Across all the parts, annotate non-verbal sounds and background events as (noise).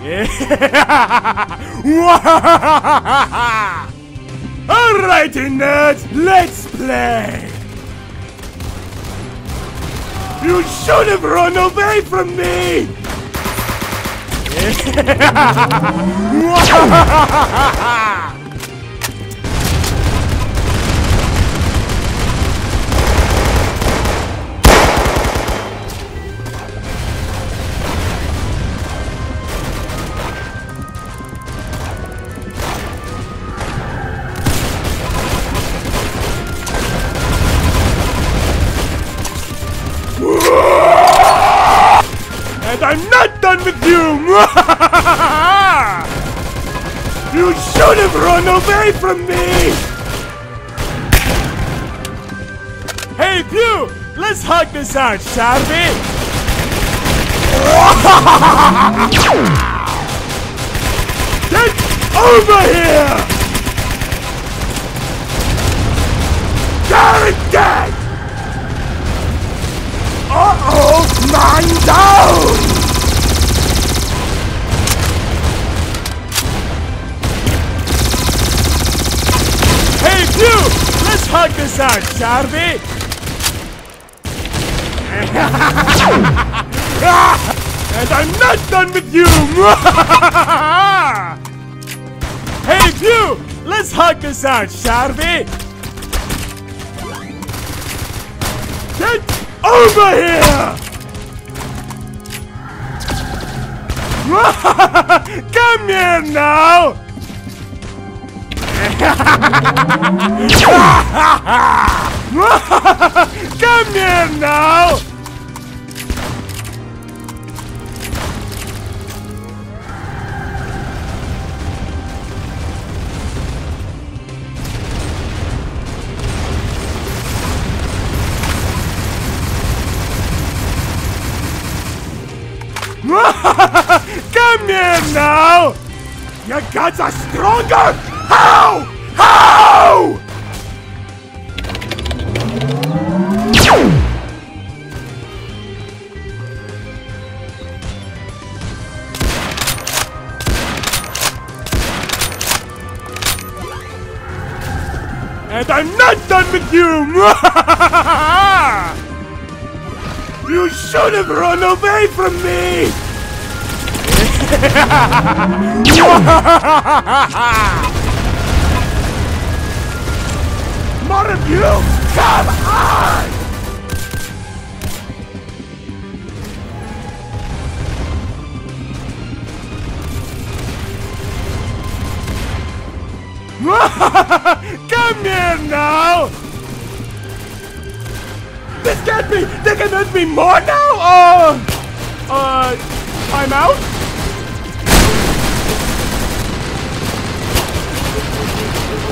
(laughs) Alrighty, nerds, let's play! You should have run away from me! And (laughs) (laughs) done with you! (laughs) you should have run away from me! Hey, Pew! Let's hug this out, shall we? (laughs) Get over here! You're dead! Uh-oh! Man down! Out, shall we? and I'm not done with you! hey, Pew! Let's hug this out, shall we? Get over here! (laughs) Come here now! (laughs) Come here now! (laughs) Come here now! Your gods are stronger! How? How? And I'm not done with you! (laughs) You should have run away from me! (laughs) (laughs) More of you? Come on! (laughs) Come here now! This can't be! They can hurt me more now? Uh... Uh... I'm out?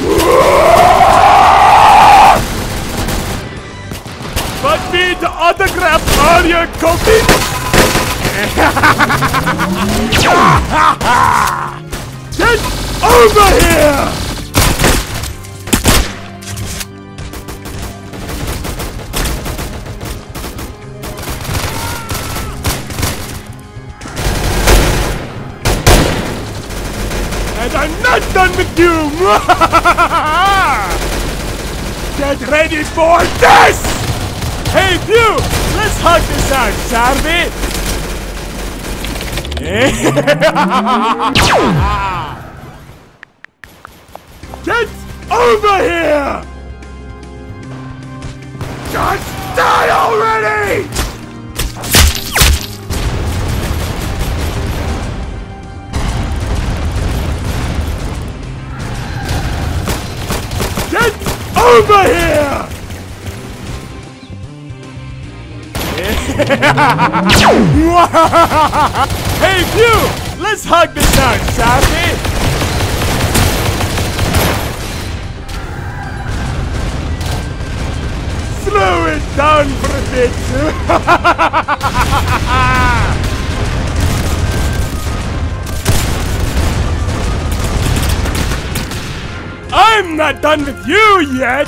Want me to autograph all your copies? Get over here! And I'm not done with you! (laughs) Get ready for this! Hey, Pew! Let's hug this out, shall we? (laughs) Get over here! Just die already! Get over here! Hey, Pew! Let's hug this out, we? Slow it down for a bit. (laughs) I'm not done with you yet.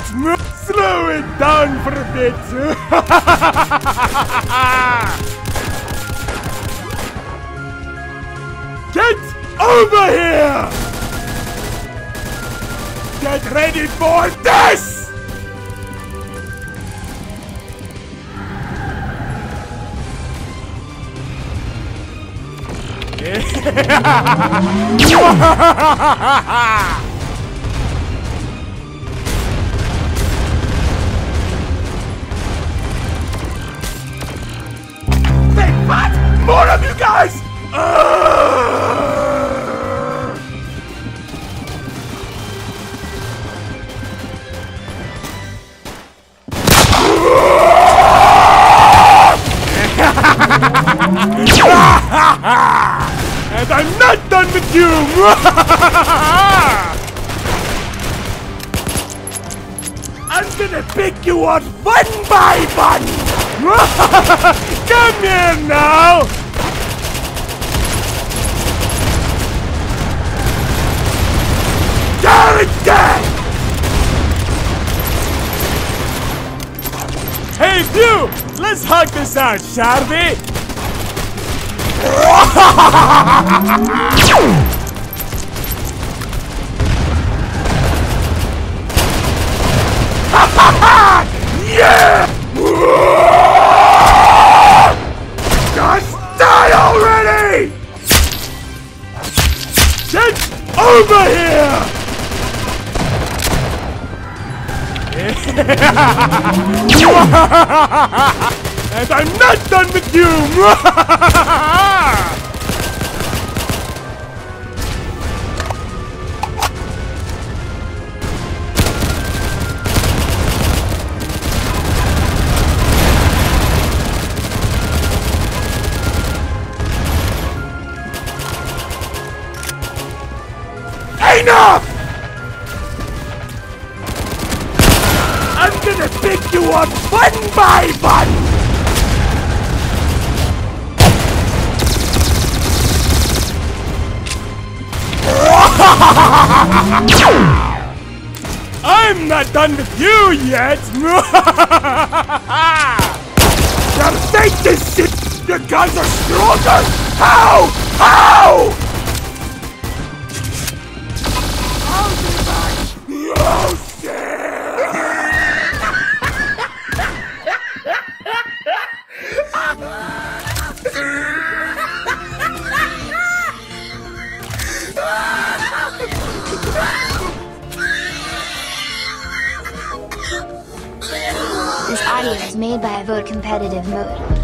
Slow it down for a bit. (laughs) Get over here! Get ready for this! Wait, (laughs) (laughs) guys! (laughs) And I'm not done with you! (laughs) I'm gonna pick you up one by one! (laughs) Come here now! Dead! Hey, you! Let's hug this out, shall we? yeah! Just die already! Get over here! (laughs) and I'm not done with you! (laughs) Enough! One by one! (laughs) I'm not done with you yet! Gotta take this shit! Your guns are stronger! How? How? This audio is made by a Vote Competitive Mode.